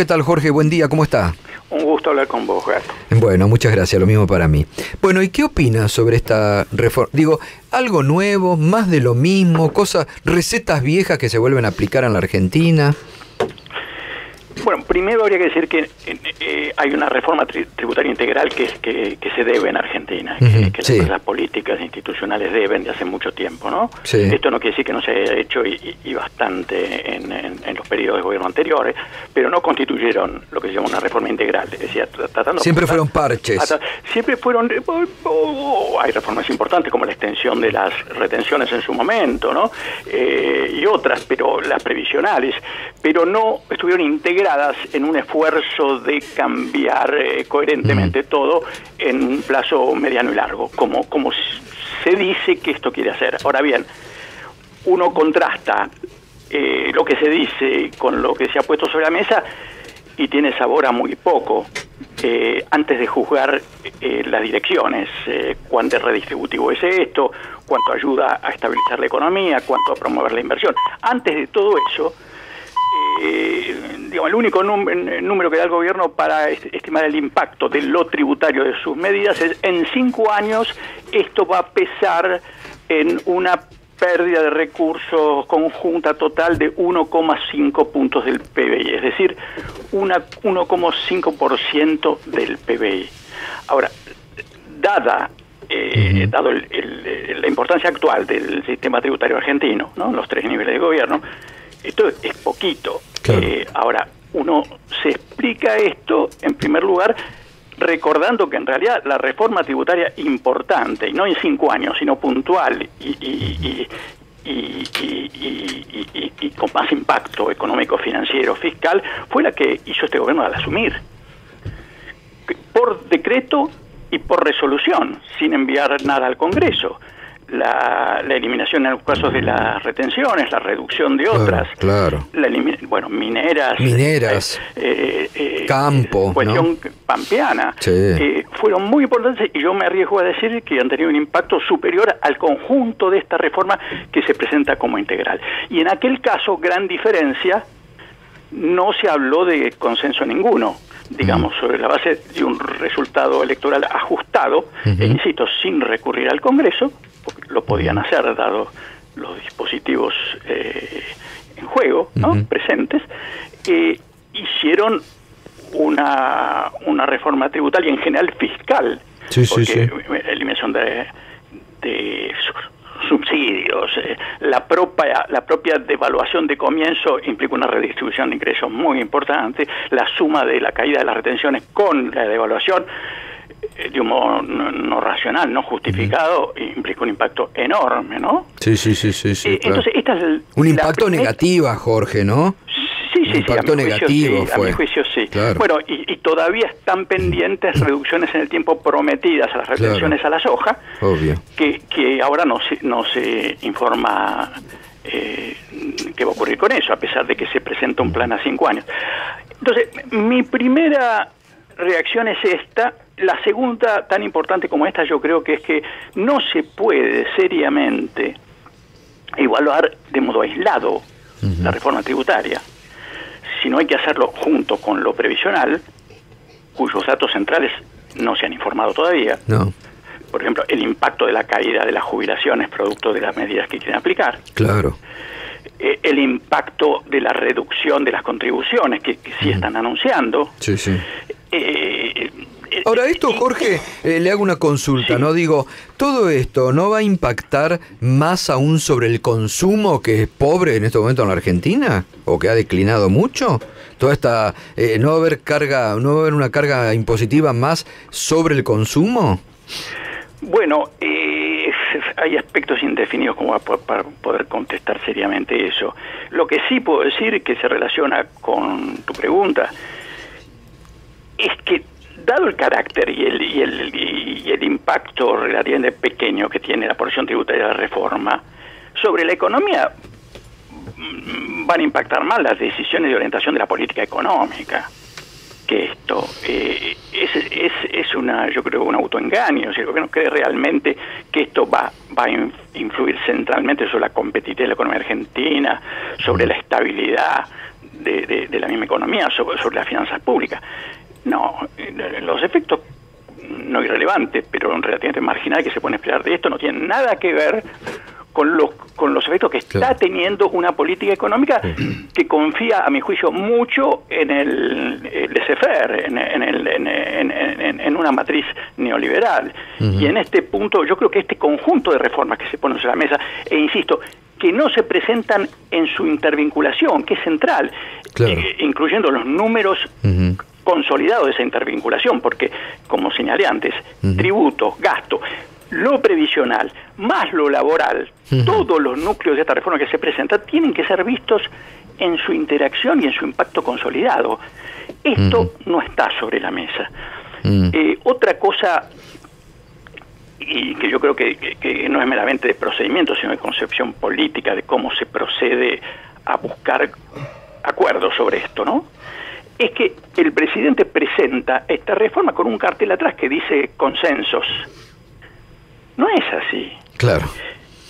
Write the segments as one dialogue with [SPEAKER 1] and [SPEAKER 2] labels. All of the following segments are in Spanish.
[SPEAKER 1] ¿Qué tal, Jorge? Buen día, ¿cómo está?
[SPEAKER 2] Un gusto hablar con vos, Gato.
[SPEAKER 1] Bueno, muchas gracias, lo mismo para mí. Bueno, ¿y qué opinas sobre esta reforma? Digo, algo nuevo, más de lo mismo, cosas, recetas viejas que se vuelven a aplicar en la Argentina.
[SPEAKER 2] Bueno, primero habría que decir que eh, hay una reforma tributaria integral que, que, que, se debe en Argentina, que, las políticas institucionales deben de hace mucho tiempo, ¿no? Esto no quiere decir que no se haya hecho y, bastante en, los periodos de gobierno anteriores, pero no constituyeron lo que se llama una reforma integral. Decía,
[SPEAKER 1] tratando siempre fueron parches.
[SPEAKER 2] siempre fueron... Eh, oh, oh, hay reformas importantes como la extensión de las retenciones en su momento, ¿no? Eh, y otras, pero las previsionales, pero no estuvieron integradas en un esfuerzo de cambiar eh, coherentemente todo en un plazo mediano y largo, como, como se dice que esto quiere hacer. Ahora bien, uno contrasta eh, lo que se dice con lo que se ha puesto sobre la mesa y tiene sabor a muy poco. Eh, antes de juzgar las direcciones, cuánto redistributivo es esto, cuánto ayuda a estabilizar la economía, cuánto a promover la inversión. Antes de todo eso, digamos, el único número que da el gobierno para estimar el impacto de lo tributario de sus medidas es en cinco años esto va a pesar en una pérdida de recursos conjunta total de 1,5 puntos del PBI, es decir, 1,5% del PBI. Ahora, dada eh, dado la importancia actual del sistema tributario argentino, ¿no? los tres niveles de gobierno, esto es poquito. Eh, ahora, uno se explica esto, en primer lugar, recordando que en realidad la reforma tributaria importante, y no en cinco años, sino puntual y, y, con más impacto económico, financiero, fiscal, fue la que hizo este gobierno al asumir. Por decreto y por resolución, sin enviar nada al Congreso la, eliminación en los casos de las retenciones, la reducción de otras,
[SPEAKER 1] claro,
[SPEAKER 2] La bueno, mineras,
[SPEAKER 1] mineras,
[SPEAKER 2] eh, eh,
[SPEAKER 1] campo,
[SPEAKER 2] cuestión pampeana, eh, fueron muy importantes y yo me arriesgo a decir que han tenido un impacto superior al conjunto de esta reforma que se presenta como integral. Y en aquel caso, gran diferencia, no se habló de consenso ninguno digamos, sobre la base de un resultado electoral ajustado, e insisto, sin recurrir al Congreso, lo podían hacer dado los dispositivos eh, en juego, ¿no? presentes, eh, hicieron una, una reforma tributaria en general fiscal,
[SPEAKER 1] sí, porque sí,
[SPEAKER 2] eliminación de, de subsidios, eh, la propia la propia devaluación de comienzo implica una redistribución de ingresos muy importante, la suma de la caída de las retenciones con la devaluación de un modo no, racional, no justificado, implica un impacto enorme, ¿no?
[SPEAKER 1] Sí, sí, sí, sí. sí
[SPEAKER 2] eh, Entonces, esta es
[SPEAKER 1] un impacto negativo, Jorge, ¿no?
[SPEAKER 2] Sí, sí,
[SPEAKER 1] un impacto negativo
[SPEAKER 2] fue. A mi juicio sí. Bueno, y, todavía están pendientes reducciones en el tiempo prometidas a las retenciones a la soja,
[SPEAKER 1] Obvio.
[SPEAKER 2] Que, que ahora no se, no se informa eh, qué va a ocurrir con eso, a pesar de que se presenta un plan a cinco años. Entonces, mi primera reacción es esta. La segunda, tan importante como esta, yo creo que es que no se puede seriamente evaluar de modo aislado la reforma tributaria, sino hay que hacerlo junto con lo previsional, cuyos datos centrales no se han informado todavía.
[SPEAKER 1] No.
[SPEAKER 2] Por ejemplo, el impacto de la caída de las jubilaciones producto de las medidas que quieren aplicar.
[SPEAKER 1] Claro.
[SPEAKER 2] Eh, el impacto de la reducción de las contribuciones que, sí están anunciando.
[SPEAKER 1] Sí, sí.
[SPEAKER 2] Eh,
[SPEAKER 1] eh, Ahora, esto, Jorge, le hago una consulta, ¿no? Digo, ¿todo esto no va a impactar más aún sobre el consumo que es pobre en este momento en la Argentina? ¿O que ha declinado mucho? Toda esta, ¿no va a haber carga, no va a haber una carga impositiva más sobre el consumo?
[SPEAKER 2] Bueno, eh, hay aspectos indefinidos como para poder contestar seriamente eso. Lo que sí puedo decir que se relaciona con tu pregunta es que dado el carácter y el, y el, y el impacto relativamente pequeño que tiene la porción tributaria de la reforma sobre la economía mm, van a impactar más las decisiones de orientación de la política económica que esto. Eh, es, es, es, una, yo creo, un autoengaño. Si el gobierno cree realmente que esto va, va a influir centralmente sobre la competitividad de la economía argentina, sobre la estabilidad de, la misma economía sobre las finanzas públicas. No, los efectos no irrelevantes, pero relativamente marginales que se pueden esperar de esto no tienen nada que ver con los, con los efectos que está teniendo una política económica que confía, a mi juicio, mucho en el, el en, en, en, una matriz neoliberal. Y en este punto, yo creo que este conjunto de reformas que se ponen sobre la mesa, e insisto, que no se presentan en su intervinculación, que es central, eh, incluyendo los números de esa intervinculación, porque, como señalé antes, tributo, gasto, lo previsional más lo laboral, todos los núcleos de esta reforma que se presenta tienen que ser vistos en su interacción y en su impacto consolidado. Esto no está sobre la mesa. Eh, otra cosa, y que yo creo que, no es meramente de procedimiento, sino de concepción política de cómo se procede a buscar acuerdos sobre esto, ¿no? Es que el presidente presenta esta reforma con un cartel atrás que dice consensos no es así.
[SPEAKER 1] Claro.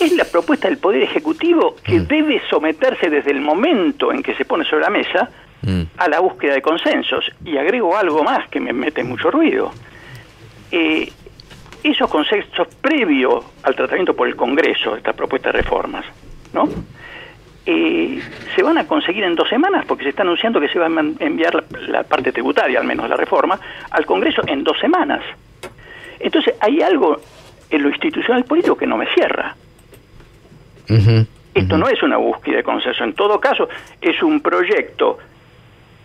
[SPEAKER 2] Es la propuesta del Poder Ejecutivo que mm. debe someterse desde el momento en que se pone sobre la mesa mm. a la búsqueda de consensos. Y agrego algo más que me mete mucho ruido. Eh, esos consensos previos al tratamiento por el Congreso de esta propuesta de reformas, ¿no? Eh, se van a conseguir en dos semanas, porque se está anunciando que se va a enviar la, la parte tributaria, al menos la reforma, al Congreso en dos semanas. Entonces, hay algo en lo institucional político que no me cierra. Esto no es una búsqueda de consenso. En todo caso, es un proyecto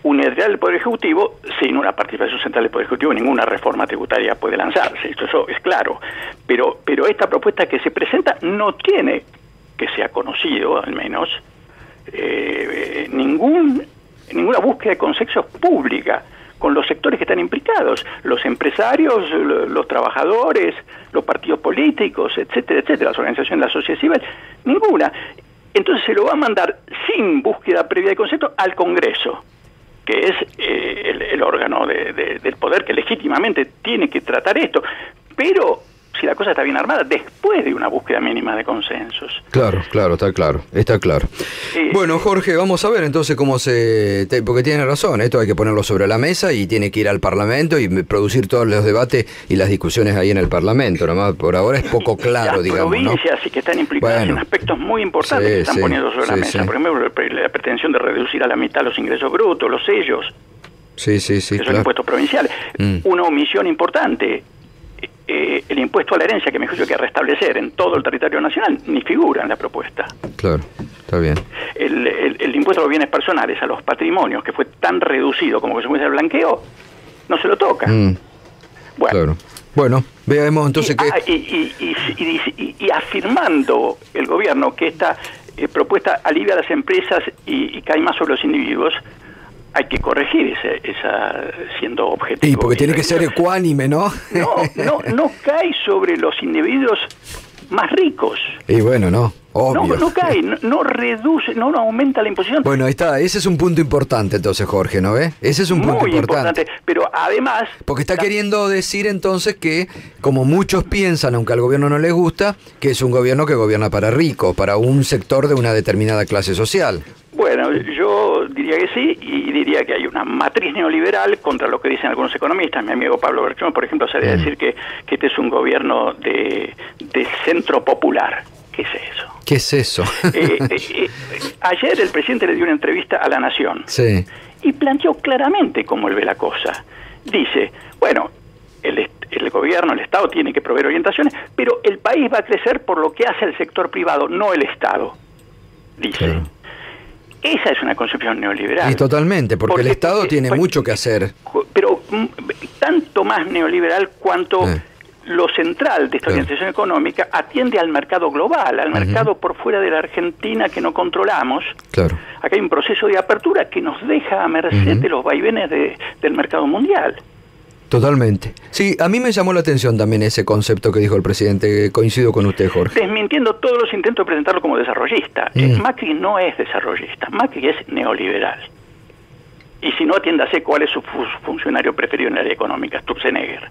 [SPEAKER 2] unilateral del Poder Ejecutivo sin una participación central del Poder Ejecutivo. Ninguna reforma tributaria puede lanzarse. Esto eso es claro. Pero, pero esta propuesta que se presenta no tiene, que sea conocido al menos, eh, ningún, ninguna búsqueda de consenso pública con los sectores que están implicados, los empresarios, los trabajadores, los partidos políticos, etcétera, etcétera, las organizaciones de la sociedad civil, ninguna. Entonces se lo va a mandar sin búsqueda previa de concepto al Congreso, que es eh, el, órgano del poder que legítimamente tiene que tratar esto. Pero cosa está bien armada, después de una búsqueda mínima de consensos.
[SPEAKER 1] Claro, claro, está claro, está claro. bueno, Jorge, vamos a ver entonces cómo se... porque tiene razón, esto hay que ponerlo sobre la mesa y tiene que ir al Parlamento y producir todos los debates y las discusiones ahí en el Parlamento. Nomás por ahora es poco claro, digamos.
[SPEAKER 2] Las provincias sí que están implicadas en aspectos muy importantes que están poniendo sobre la mesa. Por ejemplo, la pretensión de reducir a la mitad los ingresos brutos, los sellos.
[SPEAKER 1] Sí, sí, sí.
[SPEAKER 2] Que son impuestos provinciales. Mm. Una omisión importante, eh, el impuesto a la herencia, que me juicio que restablecer en todo el territorio nacional, ni figura en la propuesta.
[SPEAKER 1] Claro, está bien.
[SPEAKER 2] El, impuesto a los bienes personales, a los patrimonios, que fue tan reducido como que se el blanqueo, no se lo toca. Mm.
[SPEAKER 1] Bueno. Claro. Bueno, veamos entonces
[SPEAKER 2] y, ah, y, afirmando el gobierno que esta eh, propuesta alivia a las empresas y, cae más sobre los individuos, hay que corregir esa, siendo objetivo.
[SPEAKER 1] Y porque tiene que ser ecuánime, ¿no?
[SPEAKER 2] No, no, no cae sobre los individuos más ricos.
[SPEAKER 1] Y bueno, no. Obvio.
[SPEAKER 2] No, no cae, no, reduce, no, aumenta la imposición.
[SPEAKER 1] Bueno, ahí está, ese es un punto importante entonces, Jorge, ¿no ve? Ese es un punto importante. importante.
[SPEAKER 2] Pero además...
[SPEAKER 1] Porque está queriendo decir entonces que, como muchos piensan, aunque al gobierno no les gusta, que es un gobierno que gobierna para ricos, para un sector de una determinada clase social.
[SPEAKER 2] Bueno, yo diría que sí y diría que hay una matriz neoliberal contra lo que dicen algunos economistas. Mi amigo Pablo Berchón, por ejemplo, se debe decir que, este es un gobierno de, centro popular. ¿Qué es eso?
[SPEAKER 1] ¿Qué es eso?
[SPEAKER 2] Eh, eh, eh, ayer el presidente le dio una entrevista a La Nación
[SPEAKER 1] sí.
[SPEAKER 2] y planteó claramente cómo él ve la cosa. Dice, bueno, el, el, gobierno, el Estado tiene que proveer orientaciones, pero el país va a crecer por lo que hace el sector privado, no el Estado. Dice. Esa es una concepción neoliberal.
[SPEAKER 1] Y totalmente, porque, el Estado tiene mucho que hacer.
[SPEAKER 2] Pero mm, tanto más neoliberal cuanto lo central de esta orientación económica atiende al mercado global, al mercado por fuera de la Argentina que no controlamos.
[SPEAKER 1] Claro.
[SPEAKER 2] Acá hay un proceso de apertura que nos deja a merced de los vaivenes del mercado mundial.
[SPEAKER 1] Totalmente. Sí, a mí me llamó la atención también ese concepto que dijo el presidente. Coincido con usted, Jorge.
[SPEAKER 2] Desmintiendo todos los intentos de presentarlo como desarrollista. Mm. Macri no es desarrollista, Macri es neoliberal. Y si no, atiéndase cuál es su funcionario preferido en el área económica, Sturzenegger.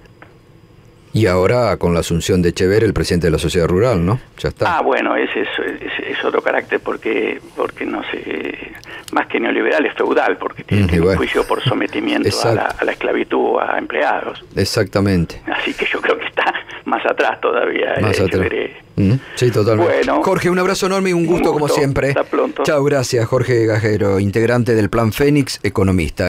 [SPEAKER 1] Y ahora con la asunción de Echever, el presidente de la sociedad rural, ¿no?
[SPEAKER 2] Ya está. Ah, bueno, ese es, otro carácter porque, porque no sé, más que neoliberal es feudal, porque tiene un juicio por sometimiento a la, esclavitud a empleados.
[SPEAKER 1] Exactamente.
[SPEAKER 2] Así que yo creo que está más atrás todavía.
[SPEAKER 1] Más atrás. Sí, totalmente. Bueno, Jorge, un abrazo enorme y un gusto, como siempre.
[SPEAKER 2] Hasta pronto.
[SPEAKER 1] Chao, gracias. Jorge Gajero, integrante del Plan Fénix, economista.